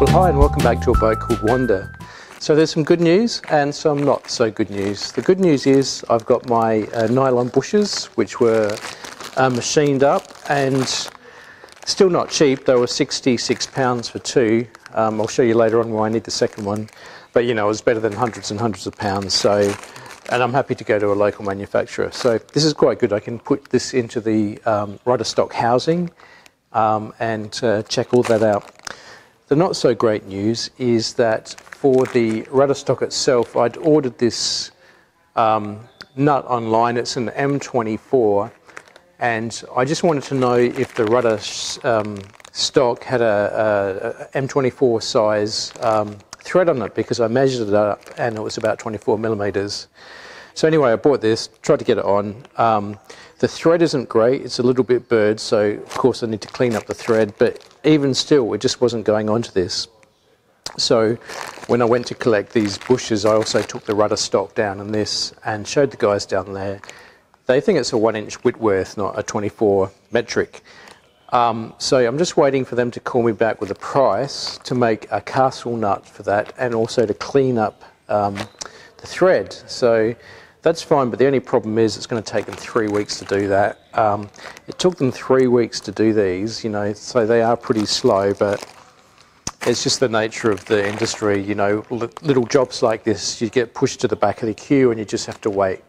Well, hi, and welcome back to a boat called Wanda. So, there's some good news and some not so good news. The good news is I've got my uh, nylon bushes, which were uh, machined up and still not cheap. They were 66 pounds for two. Um, I'll show you later on why I need the second one. But you know, it was better than hundreds and hundreds of pounds. So, and I'm happy to go to a local manufacturer. So, this is quite good. I can put this into the um, rudder stock housing um, and uh, check all that out. The not so great news is that for the rudder stock itself, I'd ordered this um, nut online. It's an M24, and I just wanted to know if the rudder um, stock had a, a, a M24 size um, thread on it because I measured it up and it was about 24 millimeters. So anyway, I bought this, tried to get it on. Um, the thread isn't great, it's a little bit burred, so of course I need to clean up the thread, but even still, it just wasn't going onto this. So when I went to collect these bushes, I also took the rudder stock down on this and showed the guys down there. They think it's a one inch Whitworth, not a 24 metric. Um, so I'm just waiting for them to call me back with a price to make a castle nut for that and also to clean up um, the thread. So that's fine, but the only problem is it's going to take them three weeks to do that. Um, it took them three weeks to do these, you know, so they are pretty slow, but it's just the nature of the industry, you know, little jobs like this, you get pushed to the back of the queue and you just have to wait.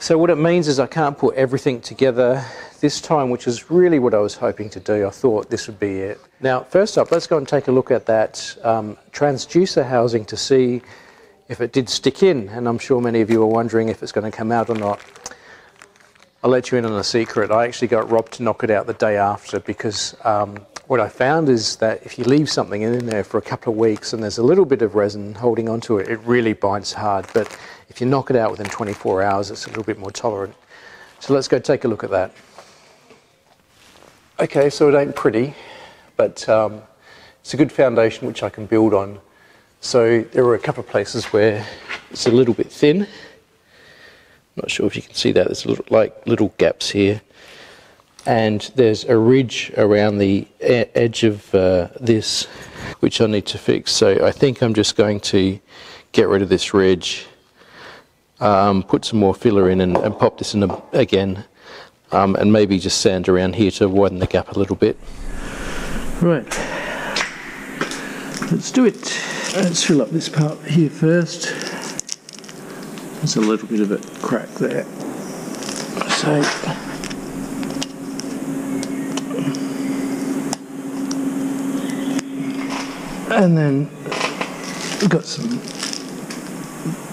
So what it means is I can't put everything together this time, which is really what I was hoping to do. I thought this would be it. Now, first up, let's go and take a look at that um, transducer housing to see if it did stick in, and I'm sure many of you are wondering if it's going to come out or not. I'll let you in on a secret. I actually got Rob to knock it out the day after because um, what I found is that if you leave something in there for a couple of weeks and there's a little bit of resin holding onto it, it really binds hard. But if you knock it out within 24 hours, it's a little bit more tolerant. So let's go take a look at that. Okay, so it ain't pretty, but um, it's a good foundation which I can build on. So there are a couple of places where it's a little bit thin. Not sure if you can see that. There's little, like little gaps here, and there's a ridge around the edge of uh, this, which I need to fix. So I think I'm just going to get rid of this ridge, um, put some more filler in, and, and pop this in a, again, um, and maybe just sand around here to widen the gap a little bit. Right, let's do it. Let's fill up this part here first. There's a little bit of a crack there. So and then we've got some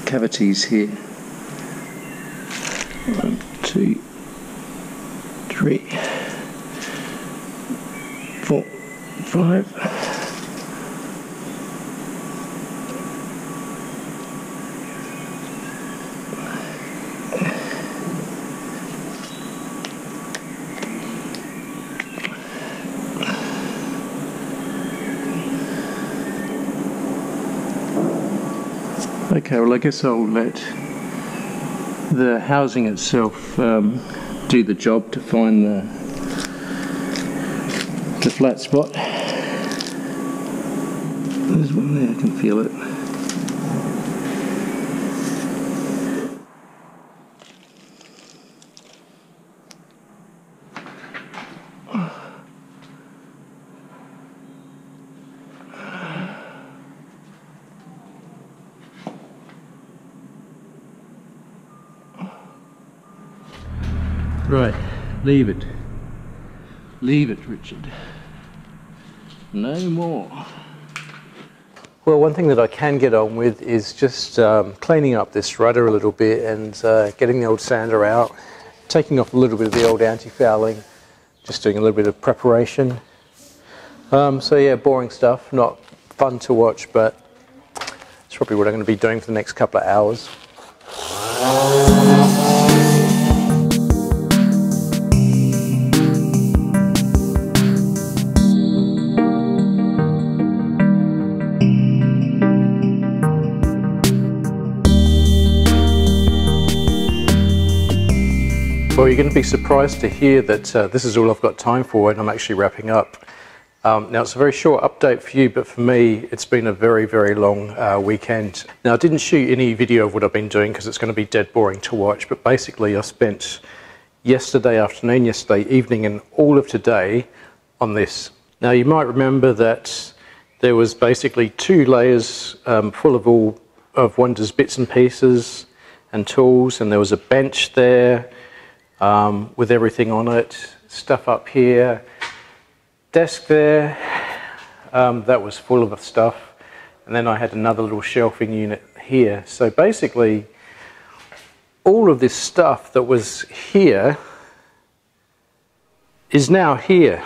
cavities here. One, two, three, four, five. Okay, well, I guess I'll let the housing itself um, do the job to find the, the flat spot. There's one there, I can feel it. Right, leave it. Leave it, Richard. No more. Well, one thing that I can get on with is just um, cleaning up this rudder a little bit and uh, getting the old sander out, taking off a little bit of the old anti-fouling, just doing a little bit of preparation. Um, so yeah, boring stuff, not fun to watch, but it's probably what I'm going to be doing for the next couple of hours. Well, you're going to be surprised to hear that uh, this is all I've got time for and I'm actually wrapping up. Um, now, it's a very short update for you, but for me, it's been a very, very long uh, weekend. Now, I didn't shoot any video of what I've been doing because it's going to be dead boring to watch, but basically, I spent yesterday afternoon, yesterday evening, and all of today on this. Now, you might remember that there was basically two layers um, full of all of Wanda's bits and pieces and tools, and there was a bench there um, with everything on it, stuff up here desk there, um, that was full of stuff. And then I had another little shelving unit here. So basically, all of this stuff that was here is now here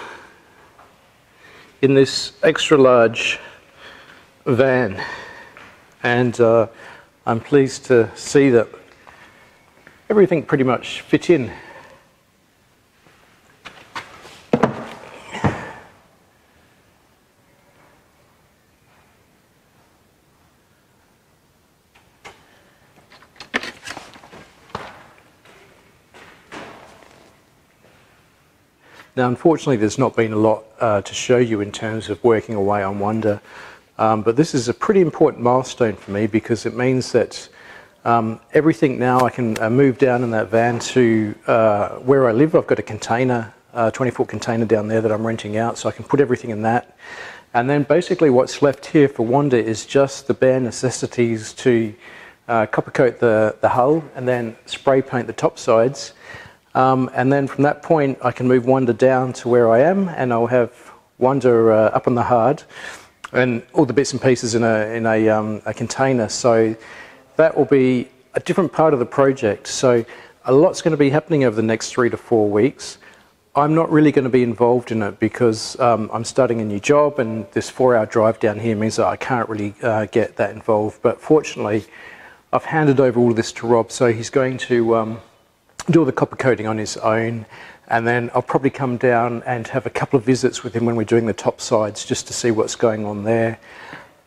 in this extra large van. And uh, I'm pleased to see that everything pretty much fit in. Now, unfortunately, there's not been a lot uh, to show you in terms of working away on Wanda, um, but this is a pretty important milestone for me because it means that um, everything now I can uh, move down in that van to uh, where I live. I've got a container, a 20 foot container down there that I'm renting out, so I can put everything in that. And then basically, what's left here for Wanda is just the bare necessities to uh, copper coat the, the hull and then spray paint the top sides. Um, and then from that point, I can move Wanda down to where I am, and I'll have Wanda uh, up on the hard, and all the bits and pieces in a in a, um, a container. So that will be a different part of the project. So a lot's going to be happening over the next three to four weeks. I'm not really going to be involved in it because um, I'm starting a new job, and this four-hour drive down here means that I can't really uh, get that involved. But fortunately, I've handed over all this to Rob, so he's going to um, do all the copper coating on his own. And then I'll probably come down and have a couple of visits with him when we're doing the top sides just to see what's going on there.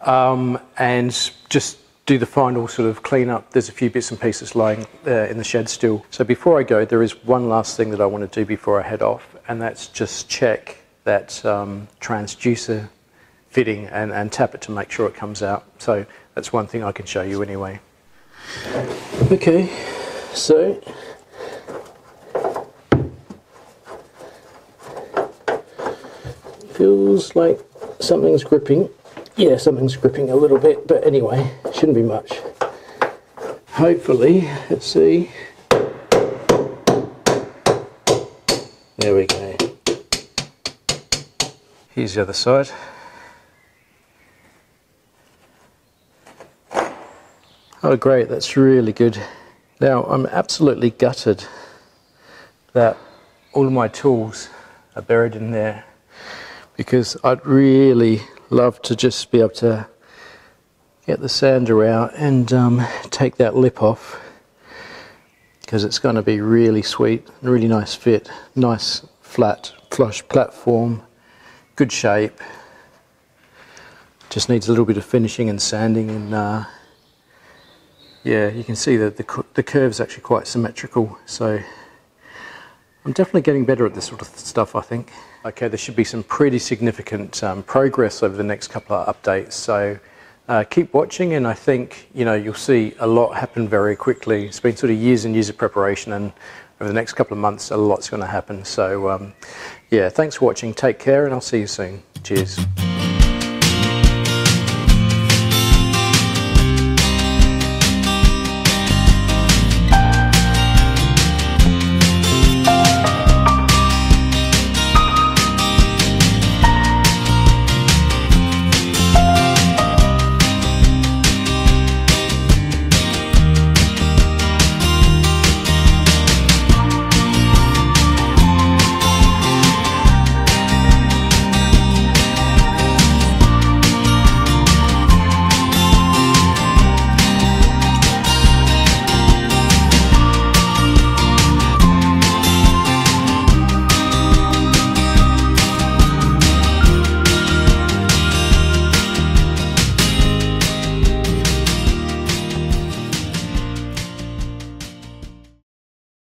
Um, and just do the final sort of clean up. There's a few bits and pieces lying in the shed still. So before I go, there is one last thing that I want to do before I head off, and that's just check that um, transducer fitting and, and tap it to make sure it comes out. So that's one thing I can show you anyway. Okay, so feels like something's gripping. Yeah, something's gripping a little bit, but anyway, shouldn't be much. Hopefully, let's see. There we go. Here's the other side. Oh great, that's really good. Now I'm absolutely gutted that all my tools are buried in there because I'd really love to just be able to get the sander out and um, take that lip off because it's going to be really sweet, really nice fit, nice flat flush platform, good shape. Just needs a little bit of finishing and sanding and uh, yeah, you can see that the, the curve is actually quite symmetrical. So I'm definitely getting better at this sort of stuff, I think. Okay, there should be some pretty significant um, progress over the next couple of updates. So uh, keep watching, and I think you know you'll see a lot happen very quickly. It's been sort of years and years of preparation, and over the next couple of months, a lot's going to happen. So um, yeah, thanks for watching. Take care, and I'll see you soon. Cheers.